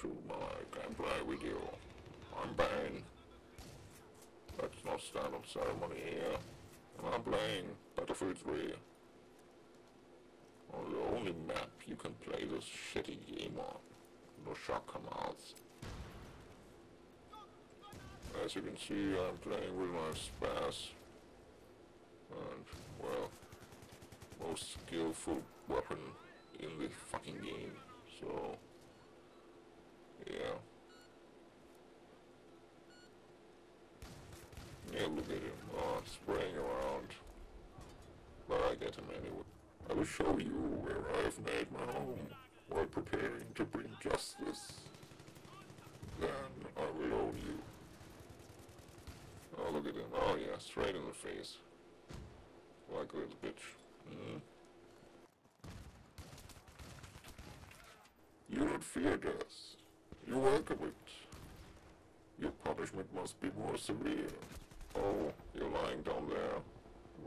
to my gameplay video. I'm Bane. That's not stand on ceremony here. And I'm playing Battlefield 3. On the only map you can play this shitty game on. Noshar Canals. As you can see, I'm playing with my Spas. And, well, most skillful weapon in the fucking game. So, yeah. Yeah, look at him, oh, spraying around. But I get him anyway. I will show you where I've made my home while preparing to bring justice. Then I will own you. Oh, look at him. Oh, yeah, straight in the face. Like a little bitch. Mm. You don't fear death. You welcome it. Your punishment must be more severe. Oh, you're lying down there.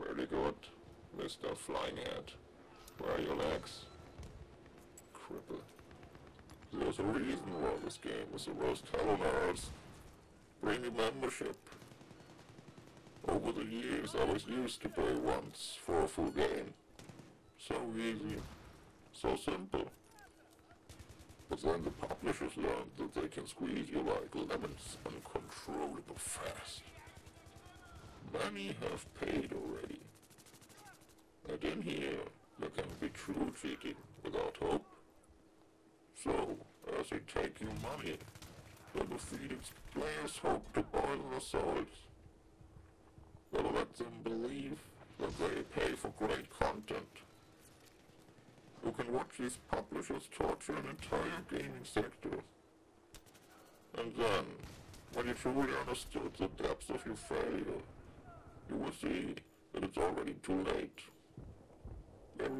Very good, Mr. Flying Head. Where are your legs? Cripple. There's a reason why this game is the on earth. Bring membership. Over the years I was used to pay once for a full game. So easy. So simple. But then the publishers learned that they can squeeze you like lemons uncontrollable fast. Many have paid already. And in here, true cheating without hope. So, as they take your money, the defeated players hope to boil their souls. They'll let them believe that they pay for great content. You can watch these publishers torture an entire gaming sector. And then, when you truly understood the depths of your failure, you will see that it's already too late.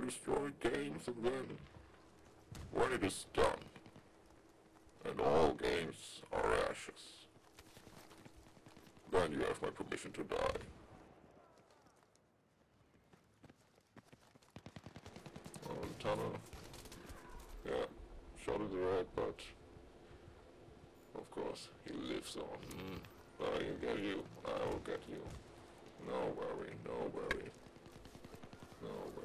Destroy games and then, when it is done, and all games are ashes, then you have my permission to die. The tunnel. Yeah, shot in the red, but of course he lives on. Mm. I will get you. I will get you. No worry, no worry. No worry.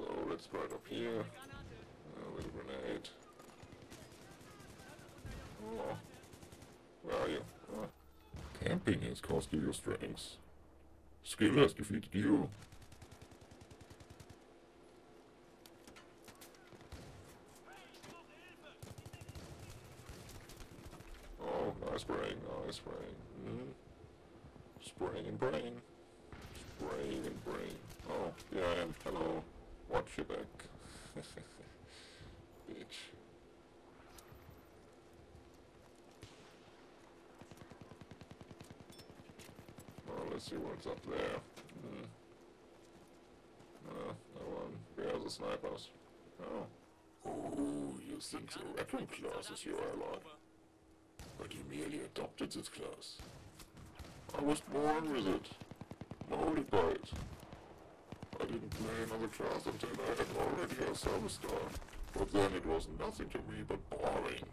So let's it up here. Uh, A little grenade. Oh. Where are you? Oh. Camping has cost you your strengths. Skill has defeated you. Oh, nice brain, nice brain. Mm -hmm. Spraying and brain. Spraying and brain. Oh, yeah I am. Hello. Watch your back. Bitch. Well, let's see what's up there. Hmm. Uh, no one. Where are the snipers? Oh. Oh, you think the weapon class is your ally. But you merely adopted this class. I was born with it. Molded by it. I didn't play another class until I had already a service star. But then it was nothing to me but boring.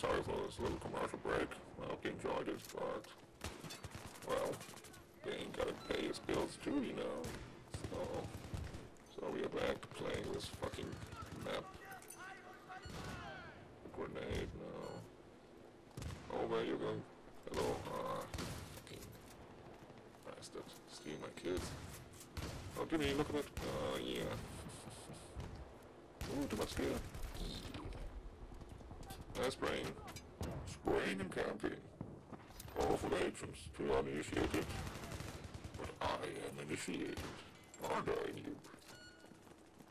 Sorry for this little commercial break. I hope you enjoyed it, but... Well, they ain't gotta pay his bills too, you know. So... So we are back playing this fucking map. A grenade, no. Oh, where you going? Hello, ah, fucking... Bastard. Steal my kids. Oh, give me, look at it. Oh, yeah. Ooh, too much gear. Nice brain. Spraying and camping. Powerful agents to uninitiated. But I am initiated. Aren't I, noob?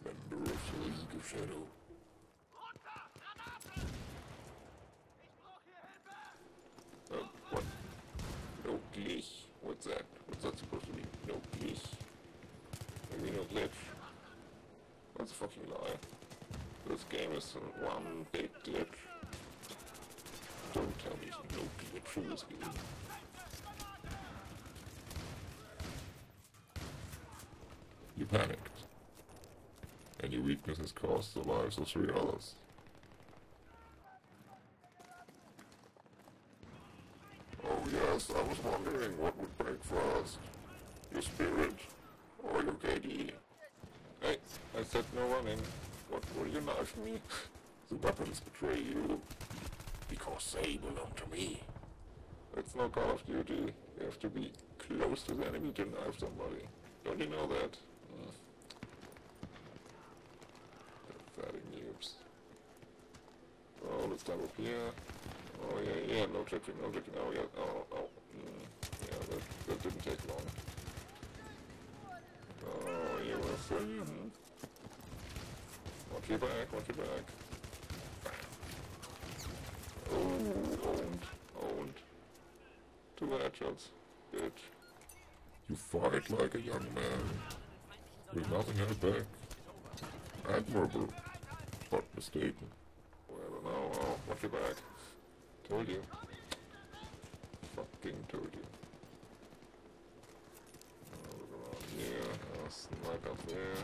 member of the League of Shadow. Uh? No. What's that? What's that supposed to mean? No glitch. Maybe no glitch. That's a fucking lie. This game is one big glitch. Game. You panicked. And your weakness has cost the lives of three others. Oh yes, I was wondering what would break first. Your spirit or your KD. Hey, I said no running. What will you knife me? the weapons betray you. Because they belong to me. It's no Call of Duty. You have to be close to the enemy to knife somebody. Don't you know that? Mm. Pathetic noobs. Oh, let's start up here. Oh yeah, yeah, no clicking, no clicking. Oh yeah, oh, oh. Mm. Yeah, that, that didn't take long. Oh, you were free. Hmm? Watch your back, watch your back. Oh. Headshots, bitch. You fight like a young man, with nothing held back. Admirable, but mistaken. Well, now, oh, watch your back. Told you. Fucking told you. Oh, look around here. Oh, snipe up there.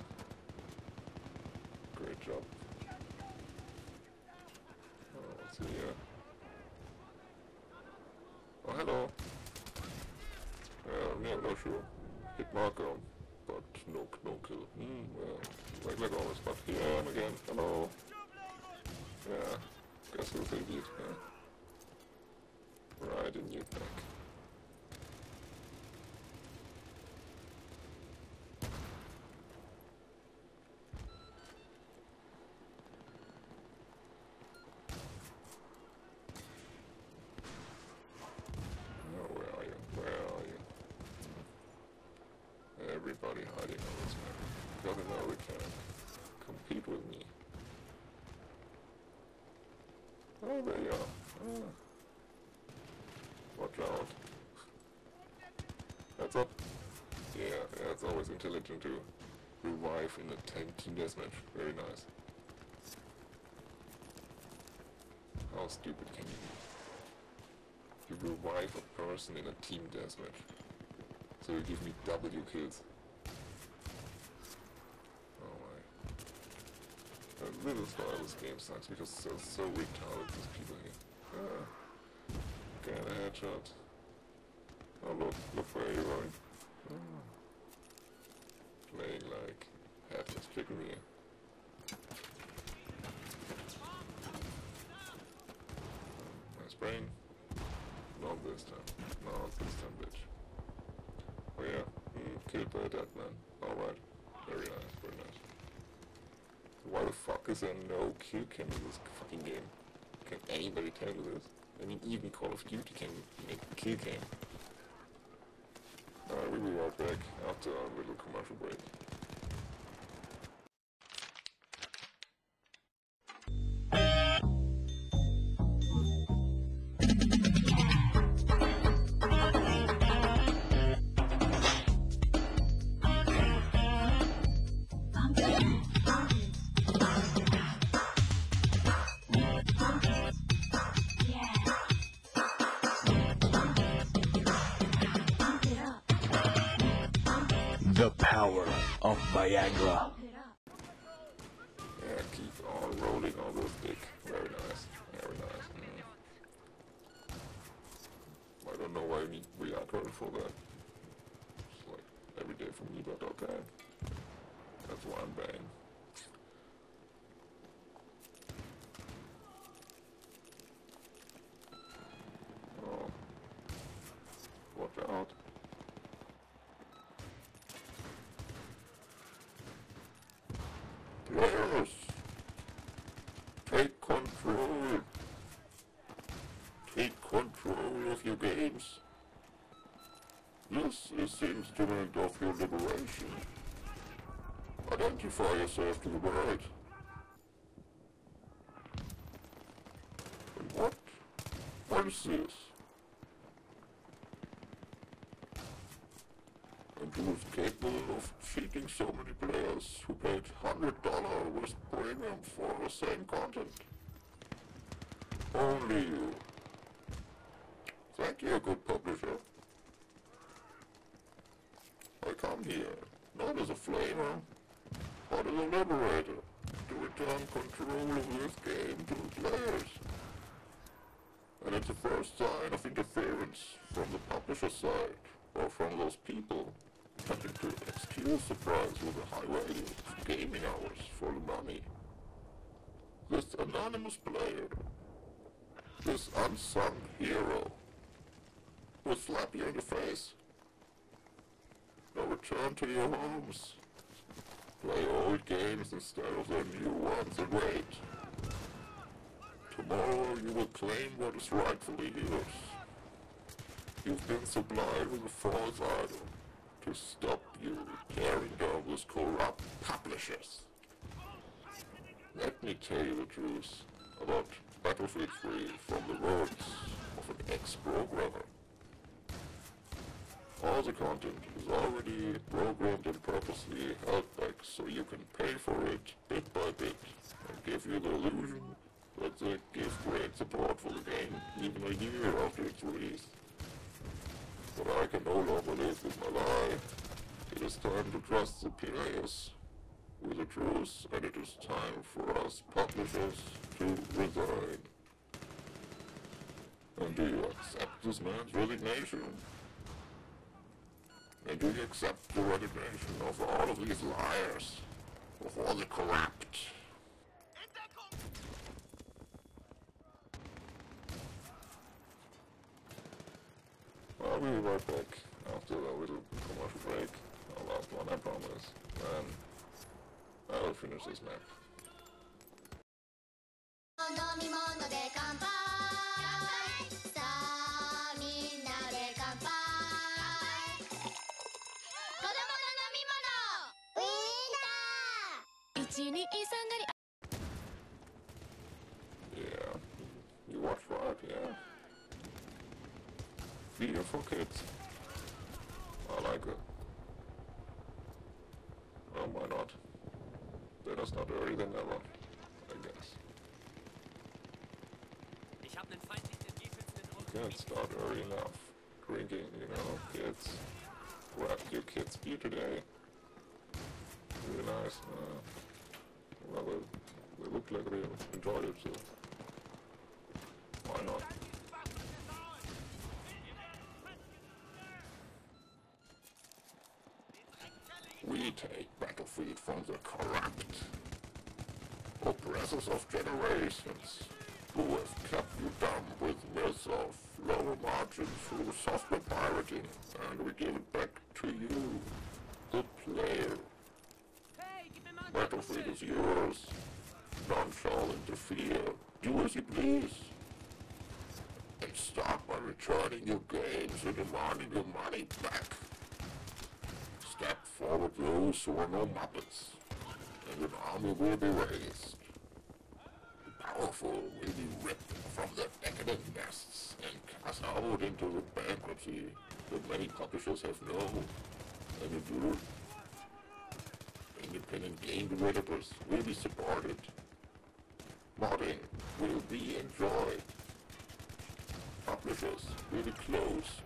Great job. Oh, what's here? Oh, hello. Uh, no, no sure. Hit marker, but no, no kill. Hmm, well, like, like always, but here I am again. Hello. Yeah, guess who's the elite, huh? Right in your back. Oh, where are you? Where are you? Hiding on this map. Gotta know they can compete with me. Oh, there you are. Ah. Watch out. That's up. Yeah, it's always intelligent to revive in a team team deathmatch. Very nice. How stupid can you be? You revive a person in a team deathmatch. So you give me W kills. Oh A little star this game sucks because they're so retarded, these people here. Ah. Get a headshot. Oh look, look where you're going. Ah. Playing like headless chicken here. Nice brain. Not this time. Not this time, bitch. Oh yeah, mm, killed by a dead man. Alright. Very nice, very nice. Why the fuck is there no kill cam in this fucking game? Can anybody tell me this? I mean, even Call of Duty can make a kill cam. Alright, we'll be right back after our little commercial break. Viagra. Yeah, keep on rolling on those dick. Very nice. Very nice. Mm. I don't know why you need Viagra for that. It's like every day for me, but okay. That's why I'm Bane. Oh. Watch out. Players, take control. Take your games. This is the instrument of your liberation. Identify yourself to the world. What? What is this? And who is capable of cheating so many players who paid $100 with premium for the same content? Only you. Thank you, good publisher. I come here, not as a flamer, but as a liberator, to return control of this game to the players. And it's the first sign of interference from the publisher side, or from those people attempting to excuse the price with a high value of gaming hours for the money. This anonymous player, this unsung hero, will slap you in the face. Now return to your homes. Play old games instead of the new ones and wait. Tomorrow you will claim what is rightfully yours. You've been supplied with a false idol to stop you tearing down those corrupt publishers. Let me tell you the truth about Battlefield 3 from the words of an ex-programmer. All the content is already programmed and purposely held back so you can pay for it bit by bit and give you the illusion that they give great support for the game even a year after its release. But I can no longer live with my lie. It is time to trust the players with the truth and it is time for us publishers to resign. And do you accept this man's resignation? And do you accept the resignation of all of these liars? Of all the corrupt? I'll be right back after a little commercial break. Our last one, I promise. Then I'll finish this map. Yeah. You watch right, yeah. Video for kids. I like it. Well, why not? Better start early than never, I guess. Ich habe einen feindlich entgegensetzenden Can't start early enough. Drinking, you know, kids. Grab your kids beer today. Really nice. Uh, well, they, they look like they enjoyed it, so why not? We take Battlefield from the corrupt, oppressors of generations, who have kept you dumb with myths of lower margins through software pirating, and we give it back to you, the player. Hey, gib mir mal Battlefield is yours. None into fear. Do as you please. And stop by returning your games and demanding your money back. Step forward those who are no Muppets, and an army will be raised. The powerful will be ripped from their decadent nests and cast out into the bankruptcy that many publishers have known and endured. Independent game developers will be supported. Modding will be enjoyed. Publishers will be closed.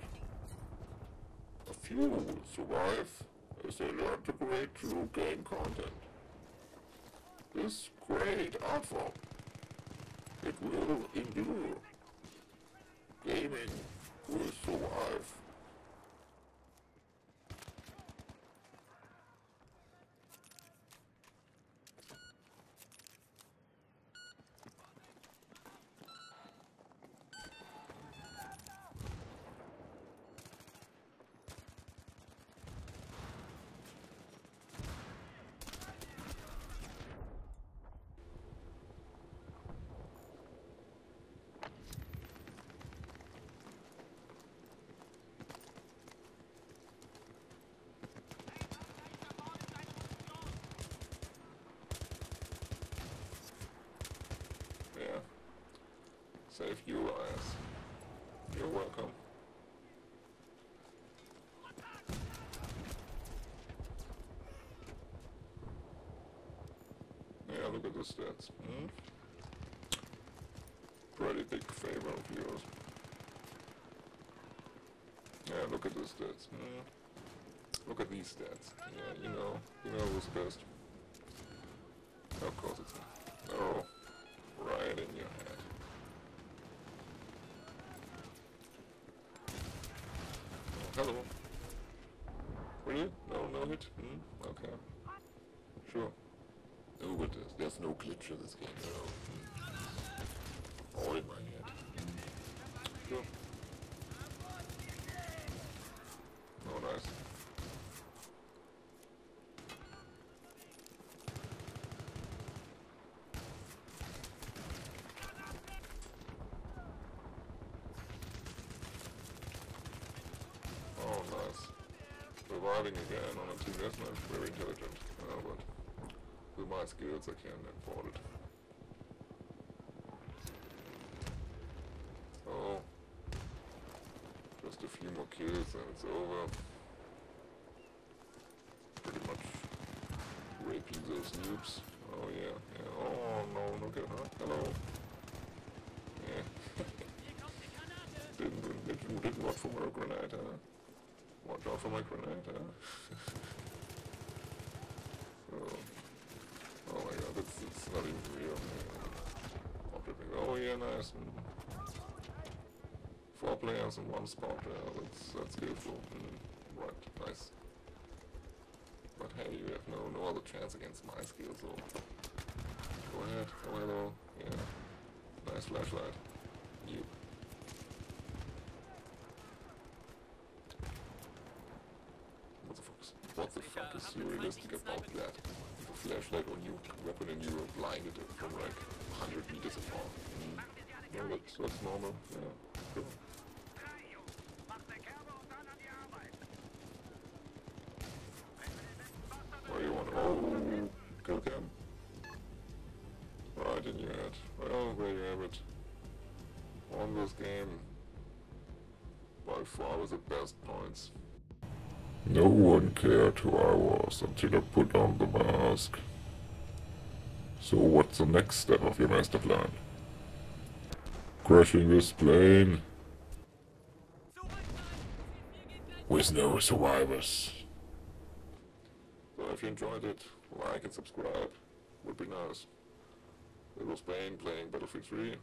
A few will survive as they learn to create true game content. This great art form, it will endure. Gaming will survive. Save your ass. You're welcome. Yeah, look at the stats. Hmm? Pretty big favor of yours. Yeah, look at the stats. Hmm? Look at these stats. Yeah, you know, you know who's best. There's, no glitch in this game, no. Hmm. All in my head. Sure. Oh, nice. Oh, nice. Surviving again on a team deathmatch, very intelligent. My skills, I can't afford it. So, just a few more kills and it's over. Pretty much raping those noobs. Oh yeah, yeah. Oh no, look at her. Hello. Yeah. Didn't, didn't, didn't watch for my grenade, huh? Watch out for my grenade, huh? oh. It's, it's not even real. Yeah. Object- Oh yeah, nice. Four players in one spot, yeah, that's, that's skillful. Mm. Right, nice. But hey, you have no, no other chance against my skill, so... Go ahead, oh hello, yeah. Nice flashlight. You. What the fuck is, what the fuck is realistic about that? Flashlight on you, weapon and you are blinded from like 100 meters apart. Mm. No, that's, that's normal, yeah. Where you want Oh, kill cam. Right in your head. Well, there you have it. On this game, by far with the best points. No one cared who I was until I put on the mask. So what's the next step of your master plan? Crashing this plane with no survivors. So if you enjoyed it, like and subscribe. Would be nice. It was Bane playing Battlefield 3.